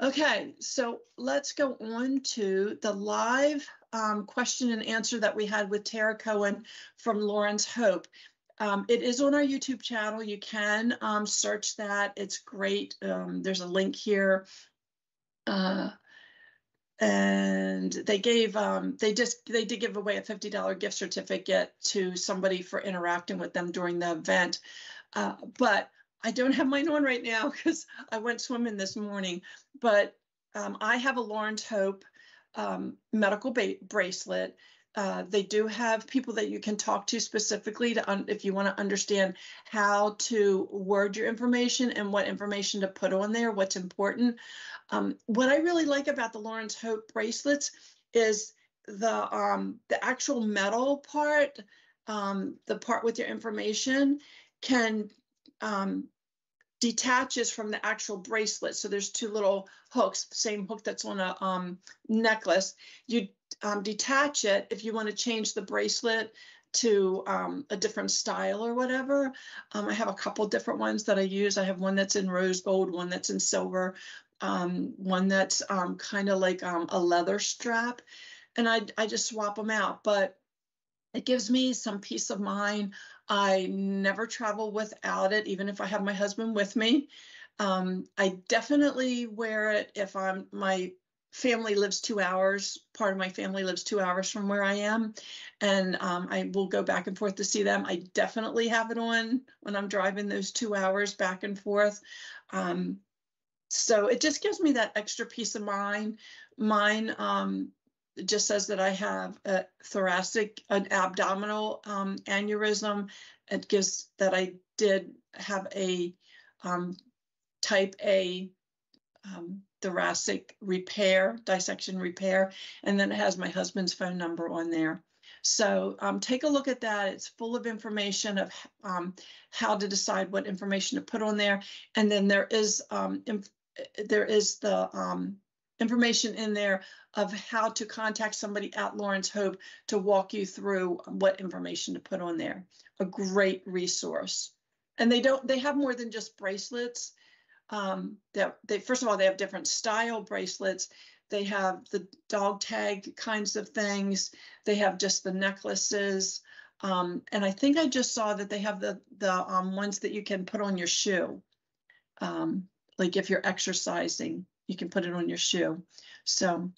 Okay, so let's go on to the live um, question and answer that we had with Tara Cohen from Lauren's Hope. Um, it is on our YouTube channel. You can um, search that. It's great. Um, there's a link here. Uh, and they gave um, they just they did give away a $50 gift certificate to somebody for interacting with them during the event. Uh, but I don't have mine on right now because I went swimming this morning. But um, I have a Lauren's Hope um, medical bracelet uh, they do have people that you can talk to specifically to if you want to understand how to word your information and what information to put on there, what's important. Um, what I really like about the Lauren's Hope bracelets is the um, the actual metal part, um, the part with your information, can um, detaches from the actual bracelet. So there's two little hooks, same hook that's on a um, necklace. You um, detach it if you want to change the bracelet to um, a different style or whatever. Um, I have a couple different ones that I use. I have one that's in rose gold, one that's in silver, um, one that's um, kind of like a leather strap. And I, I just swap them out. But it gives me some peace of mind. I never travel without it, even if I have my husband with me. Um, I definitely wear it if I'm my family lives two hours. Part of my family lives two hours from where I am, and um, I will go back and forth to see them. I definitely have it on when I'm driving those two hours back and forth. Um, so it just gives me that extra peace of mind. Mine um, just says that I have a thoracic, an abdominal um, aneurysm. It gives that I did have a um, type A um, thoracic repair, dissection repair, and then it has my husband's phone number on there. So um, take a look at that. It's full of information of um, how to decide what information to put on there. And then there is um, there is the um, information in there of how to contact somebody at Lauren's Hope to walk you through what information to put on there. A great resource. And they don't, they have more than just bracelets. Um, that they, first of all, they have different style bracelets. They have the dog tag kinds of things. They have just the necklaces. Um, and I think I just saw that they have the, the um, ones that you can put on your shoe. Um, like if you're exercising, you can put it on your shoe. So